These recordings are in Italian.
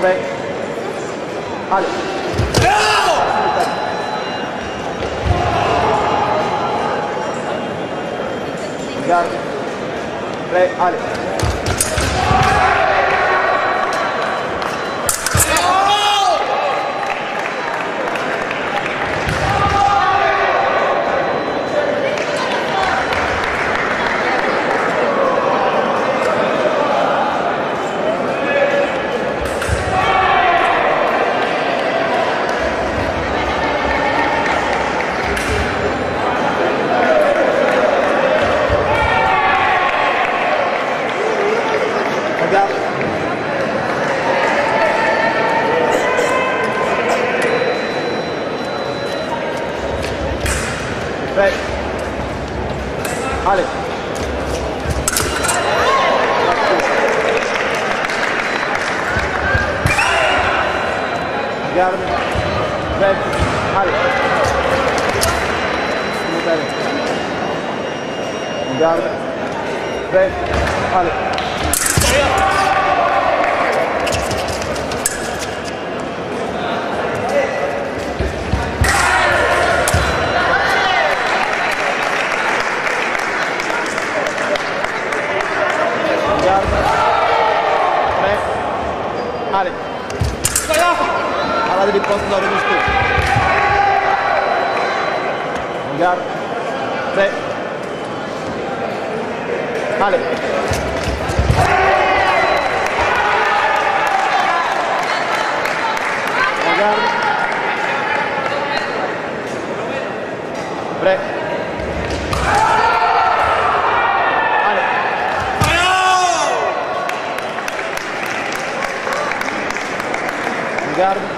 三，阿里，两，三，一，二，三，阿里。Garden versus Allen. Garden versus Vale. আমাদের এই পছন্দ হবে নিশ্চয় Vale. Agar. Pre. Vale.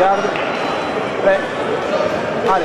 yardım ve hadi.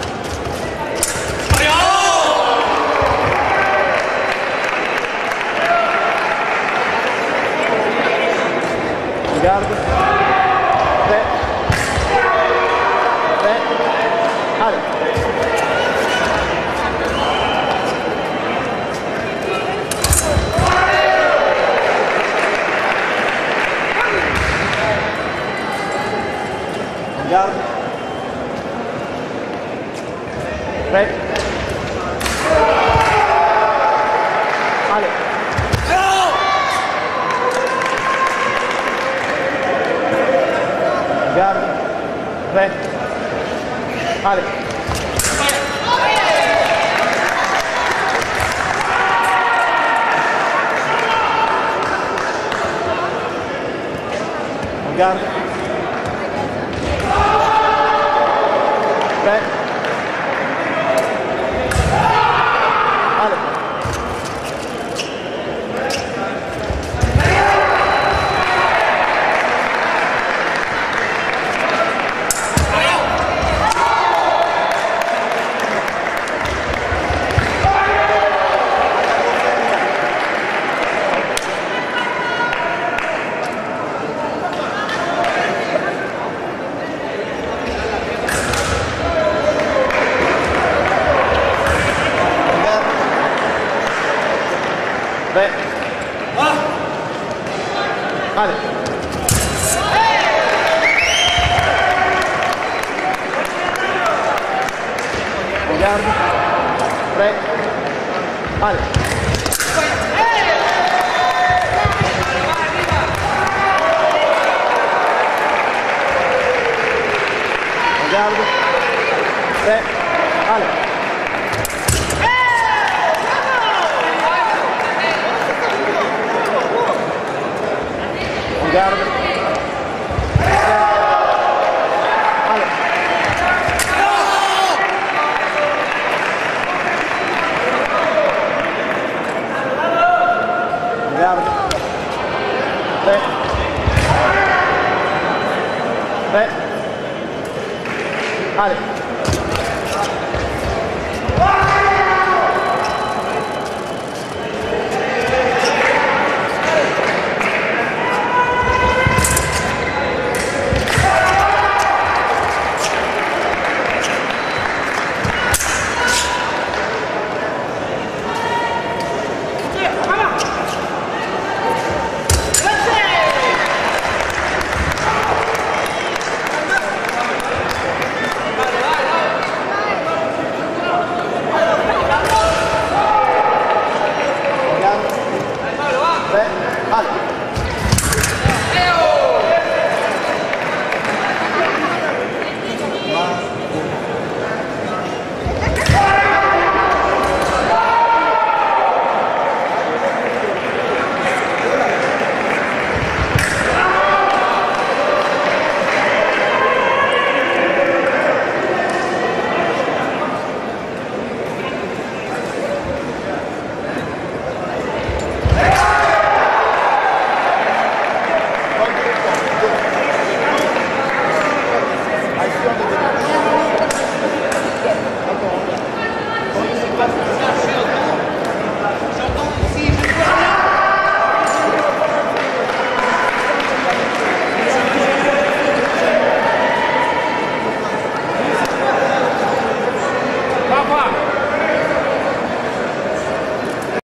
Vale. Got it. Back. Gagliardi 3 Ale Gagliardi 3 Ale